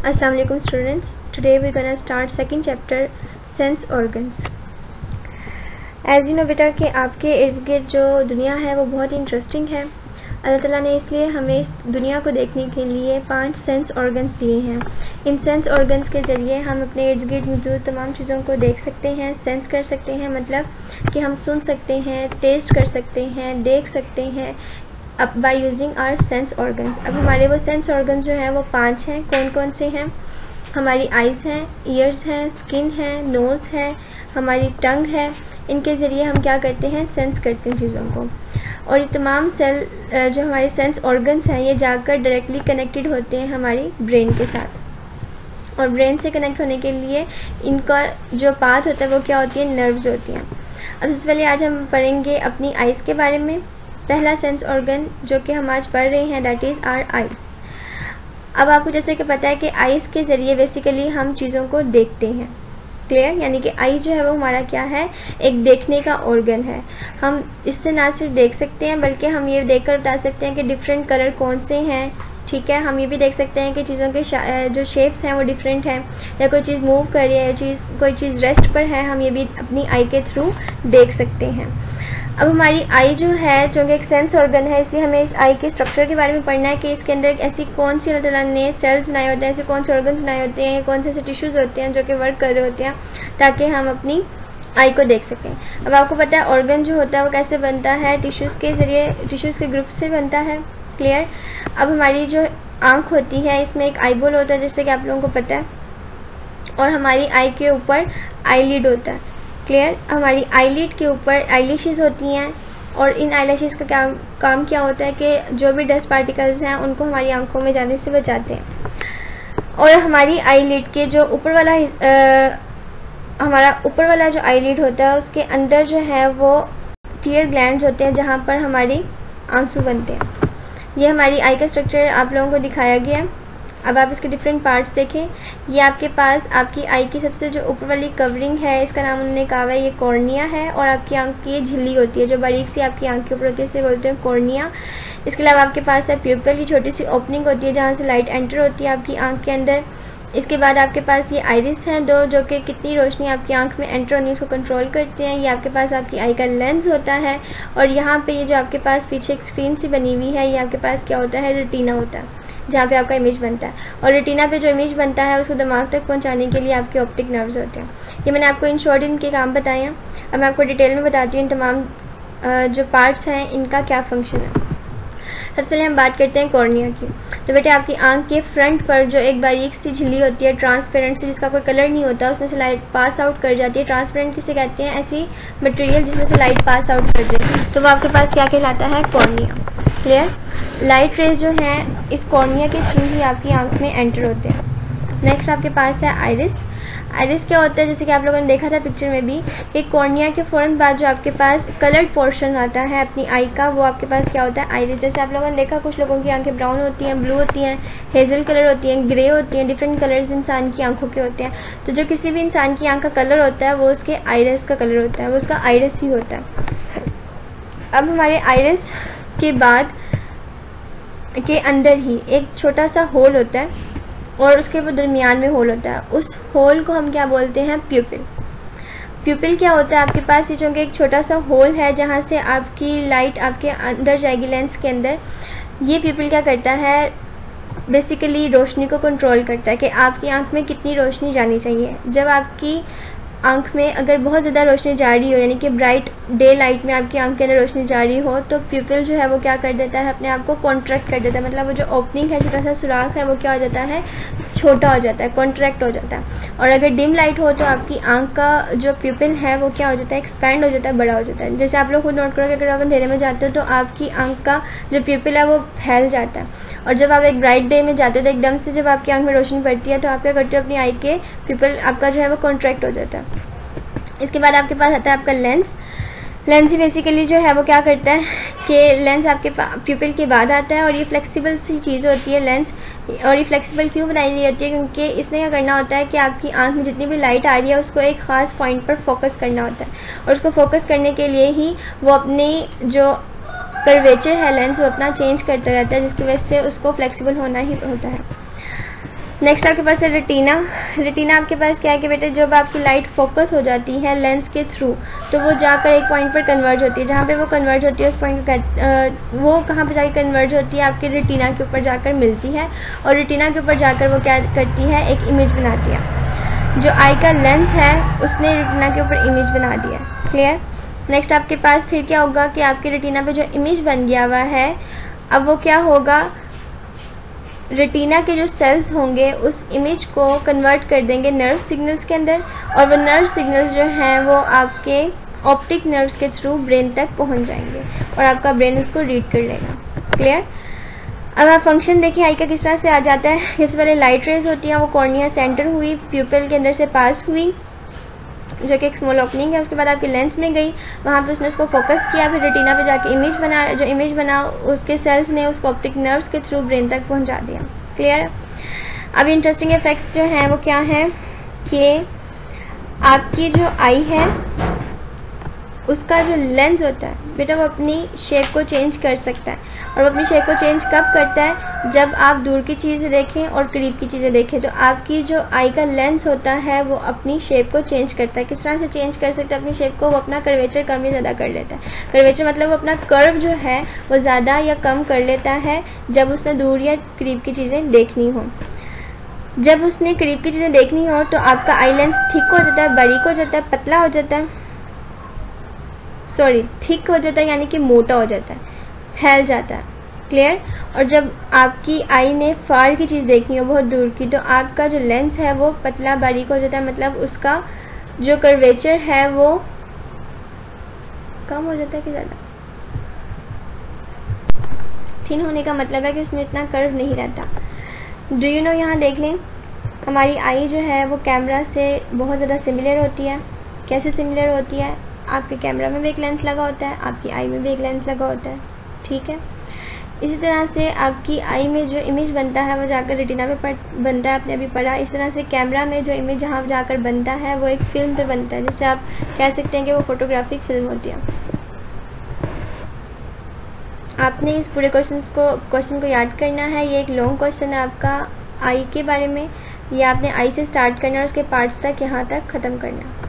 Assalamu alaikum students. Today we're gonna start second chapter, sense organs. You know बेटा, कि आपके इर्द गिर्द जो दुनिया है, वो बहुत इंटरेस्टिंग है अल्लाह ताला ने इसलिए हमें इस दुनिया को देखने के लिए पाँच सेंस ऑर्गन्स दिए हैं इन सेंस ऑर्गन्स के ज़रिए हम अपने इर्द गिर्द मौजूद तमाम चीज़ों को देख सकते हैं सेंस कर सकते हैं मतलब कि हम सुन सकते हैं टेस्ट कर सकते हैं, देख सकते हैं अब by using our sense organs अब हमारे वो सेंस ऑर्गन जो हैं, वो पाँच हैं। कौन कौन से हैं? हमारी आइज़ हैं ईयर्स हैं स्किन है नोज़ है, हमारी टंग है। इनके ज़रिए हम क्या करते हैं? सेंस करते हैं चीज़ों को। और ये तमाम सेल जो हमारे सेंस ऑर्गन्स हैं, ये जाकर डायरेक्टली कनेक्टेड होते हैं हमारी ब्रेन के साथ। और ब्रेन से कनेक्ट होने के लिए इनका जो पाथ होता है, वो क्या होती है? नर्व्स होती हैं। अब सबसे पहले आज हम पढ़ेंगे अपनी आइज़ के बारे में। पहला सेंस ऑर्गन जो कि हम आज पढ़ रहे हैं दैट इज़ आर आइज़ अब आपको जैसे कि पता है कि आइज़ के ज़रिए बेसिकली हम चीज़ों को देखते हैं. क्लियर यानी कि आई जो है वो हमारा क्या है? एक देखने का ऑर्गन है. हम इससे ना सिर्फ़ देख सकते हैं, बल्कि हम ये देख कर बता सकते हैं कि डिफरेंट कलर कौन से हैं. ठीक है? हम ये भी देख सकते हैं कि चीज़ों के जो शेप्स हैं वो डिफरेंट हैं. या कोई चीज़ मूव कर रही है, या चीज़, कोई चीज़ रेस्ट पर है, हम ये भी अपनी आई के थ्रू देख सकते हैं. अब हमारी आई जो है, जो कि एक सेंस ऑर्गन है, इसलिए हमें इस आई के स्ट्रक्चर के बारे में पढ़ना है कि इसके अंदर ऐसी कौन सी अल्लाह ताला ने सेल्स बनाए होते हैं, ऐसे कौन से ऑर्गन्स बनाए होते हैं, कौन से ऐसे टिश्यूज़ होते हैं जो कि वर्क कर रहे होते हैं, ताकि हम अपनी आई को देख सकें। अब आपको पता है ऑर्गन जो होता है, वो कैसे बनता है? टिश्यूज़ के ज़रिए टिश्यूज़ के ग्रुप से बनता है। क्लियर अब हमारी जो आँख होती है, इसमें एक आई बोल होता है जैसे कि आप लोगों को पता है, और हमारी आई के ऊपर आई होता है। क्लियर हमारी आईलिड के ऊपर आईलिशेस होती हैं और इन आईलैशेस का क्या काम क्या होता है कि जो भी डस्ट पार्टिकल्स हैं उनको हमारी आँखों में जाने से बचाते हैं। और हमारी आईलिड के जो ऊपर वाला आ, हमारा ऊपर वाला जो आईलिड होता है उसके अंदर जो है वो टीयर ग्लैंड होते हैं जहाँ पर हमारी आँसू बनते हैं। ये हमारी आई का स्ट्रक्चर आप लोगों को दिखाया गया है। अब आप इसके डिफरेंट पार्ट्स देखें। ये आपके पास आपकी आई की सबसे जो ऊपर वाली कवरिंग है, इसका नाम उन्होंने कहा है, ये कॉर्निया है और आपकी आँख की झिल्ली होती है, जो बारीक सी आपकी आँख के ऊपर होती है, इसे बोलते हैं कॉर्निया इसके अलावा आपके पास है प्यूपल की छोटी सी ओपनिंग होती है जहाँ से लाइट एंटर होती है आपकी आँख के अंदर। इसके बाद आपके पास ये आइरिस हैं दो, जो कि कितनी रोशनी आपकी आँख में एंटर होनी उसको कंट्रोल करते हैं। ये आपके पास आपकी आई का लेंस होता है और यहाँ पे ये जो आपके पास पीछे एक स्क्रीन सी बनी हुई है, ये आपके पास क्या होता है? रेटिना होता है। जहाँ पे आपका इमेज बनता है। और रेटिना पे जो इमेज बनता है, उसको दिमाग तक पहुँचाने के लिए आपके ऑप्टिक नर्व्स होते हैं। ये मैंने आपको इन शॉर्ट इनके काम बताए हैं। अब मैं आपको डिटेल में बताती हूँ इन तमाम जो पार्ट्स हैं, इनका क्या फ़ंक्शन है। सबसे पहले हम बात करते हैं कॉर्निया की। तो बेटे आपकी आँख के फ्रंट पर जो एक बारीक सी झिल्ली होती है ट्रांसपेरेंट सी, जिसका कोई कलर नहीं होता, उसमें से लाइट पास आउट कर जाती है। ट्रांसपेरेंट किसे कहते हैं? ऐसी मटेरियल जिसमें से लाइट पास आउट कर जाए। तो वो आपके पास क्या कहलाता है? कॉर्निया क्लियर लाइट रेज जो है, इस कॉर्निया के थ्रू ही आपकी आँख में एंटर होते हैं। नेक्स्ट आपके पास है आइरिस आइरिस क्या होता है? जैसे कि आप लोगों ने देखा था पिक्चर में भी कि कॉर्निया के फ़ौरन बाद जो आपके पास कलर्ड पोर्शन आता है अपनी आई का, वो आपके पास क्या होता है? आइरिस जैसे आप लोगों ने देखा, कुछ लोगों की आँखें ब्राउन होती हैं ब्लू होती हैं हेज़ल कलर होती हैं ग्रे होती हैं डिफरेंट कलर्स इंसान की आँखों के होते हैं। तो जो किसी भी इंसान की आँख का कलर होता है, वो उसके आइरस का कलर होता है, वो उसका आइरस ही होता है। अब हमारे आइरस के बाद के अंदर ही एक छोटा सा होल होता है और उसके वो दरमियान में होल होता है। उस होल को हम क्या बोलते हैं? प्यूपिल प्यूपिल क्या होता है? आपके पास ये चूँकि एक छोटा सा होल है जहाँ से आपकी लाइट आपके अंदर जाएगी लेंस के अंदर। ये प्यूपिल क्या करता है? बेसिकली रोशनी को कंट्रोल करता है कि आपकी आँख में कितनी रोशनी जानी चाहिए। जब आपकी आँख में अगर बहुत ज़्यादा रोशनी जा रही हो, यानी कि ब्राइट डे लाइट में आपकी आँख के अंदर रोशनी जा रही हो तो प्यूपिल जो है वो क्या कर देता है, अपने आप को कॉन्ट्रैक्ट कर देता है। मतलब वो जो ओपनिंग है, छोटा सा सुराख है, वो क्या हो जाता है, छोटा हो जाता है कॉन्ट्रैक्ट हो जाता है। और अगर डिम लाइट हो तो आपकी आँख का जो प्यूपिल है, वो क्या हो जाता है एक्सपैंड हो जाता है, बड़ा हो जाता है। जैसे आप लोग खुद नोट करोगे, अगर आप अंधेरे में जाते हो तो आपकी आँख का जो प्यूपिल है, वो फैल जाता है। और जब आप एक ब्राइट डे में जाते हो तो एकदम से जब आपकी आँख में रोशनी पड़ती है तो आप क्या करते हो, अपनी आई के पीपल आपका जो है वो कॉन्ट्रैक्ट हो जाता है। इसके बाद आपके पास आता है आपका लेंस लेंस ही बेसिकली जो है वो क्या करता है कि लेंस आपके प्यूपिल के बाद आता है और ये फ्लेक्सिबल सी चीज़ होती है लेंस और ये फ्लेक्सिबल क्यों बनाई गई होती है? क्योंकि इसने क्या करना होता है कि आपकी आँख में जितनी भी लाइट आ रही है, उसको एक ख़ास पॉइंट पर फोकस करना होता है। और उसको फोकस करने के लिए ही वो अपनी जो कर्वेचर है लेंस वो अपना चेंज करता रहता है, जिसकी वजह से उसको फ्लेक्सिबल होना ही होता है। नेक्स्ट आपके पास है रेटिना रेटिना आपके पास क्या है कि बेटे, जब आपकी लाइट फोकस हो जाती है लेंस के थ्रू तो वो जाकर एक पॉइंट पर कन्वर्ज होती है। जहाँ पे वो कन्वर्ज होती है, उस पॉइंट पर वो कहाँ पे जाकर कन्वर्ज होती है, आपके रेटिना के ऊपर जाकर मिलती है। और रेटिना के ऊपर जाकर वो क्या करती है, एक इमेज बनाती है। जो आई का लेंस है, उसने रेटिना के ऊपर इमेज बना दिया। क्लियर नेक्स्ट आपके पास फिर क्या होगा कि आपके रेटिना पे जो इमेज बन गया हुआ है, अब वो क्या होगा? रेटिना के जो सेल्स होंगे, उस इमेज को कन्वर्ट कर देंगे नर्व सिग्नल्स के अंदर और वो नर्व सिग्नल्स जो हैं, वो आपके ऑप्टिक नर्व्स के थ्रू ब्रेन तक पहुँच जाएँगे और आपका ब्रेन उसको रीड कर लेगा। क्लियर अब आप फ़ंक्शन देखें आई का किस तरह से आ जाता है? सबसे पहले लाइट रेज होती हैं, वो कॉर्निया सेंटर हुई प्यूपल के अंदर से पास हुई। जो कि एक स्मॉल ओपनिंग है, उसके बाद आपकी लेंस में गई, वहाँ पे उसने उसको फोकस किया, फिर रेटिना पे जाके इमेज बना, जो इमेज बना, उसके सेल्स ने उसको ऑप्टिक नर्व्स के थ्रू ब्रेन तक पहुँचा दिया। क्लियर अब इंटरेस्टिंग इफेक्ट्स जो हैं, वो क्या हैं? कि आपकी जो आई है उसका जो लेंस होता है, बेटा वो अपनी शेप को चेंज कर सकता है। और वो अपनी शेप को चेंज कब करता है? जब आप दूर की चीज़ें देखें और करीब की चीज़ें देखें तो आपकी जो आई का लेंस होता है, वो अपनी शेप को चेंज करता है। किस तरह से चेंज कर सकता है? अपनी शेप को वो अपना कर्वेचर कम या ज़्यादा कर लेता है। कर्वेचर मतलब वो अपना कर्व जो है, वो ज़्यादा या कम कर लेता है, जब उसने दूर या करीब की चीज़ें देखनी हो। जब उसने करीब की चीज़ें देखनी हो तो आपका आई लेंस ठीक हो जाता है, बारीक हो जाता है, पतला हो जाता है। सॉरी थिक हो जाता है, यानी कि मोटा हो जाता है, फैल जाता है क्लियर और जब आपकी आई ने फार की चीज़ देखनी हो, बहुत दूर की तो आपका जो लेंस है, वो पतला बारीक हो जाता है मतलब उसका जो कर्वेचर है, वो कम हो जाता है कि ज़्यादा? थिन होने का मतलब है कि उसमें इतना कर्व नहीं रहता। डू यू नो यहाँ देख लें, हमारी आई जो है, वो कैमरा से बहुत ज़्यादा सिमिलर होती है। कैसे सिमिलर होती है? आपके कैमरा में भी एक लेंस लगा होता है, आपकी आई में भी एक लेंस लगा होता है, ठीक है? इसी तरह से आपकी आई में जो इमेज बनता है, वो जाकर रेटिना पे बनता है, आपने अभी पढ़ा। इस तरह से कैमरा में जो इमेज जहाँ जाकर बनता है, वो एक फ़िल्म पे बनता है, जिससे आप कह सकते हैं कि वो फोटोग्राफिक फ़िल्म होती है। आपने इस पूरे क्वेश्चन को क्वेश्चन को याद करना है। ये एक लॉन्ग क्वेश्चन है आपका आई के बारे में। ये आपने आई से स्टार्ट करना और उसके पार्ट्स तक यहाँ तक ख़त्म करना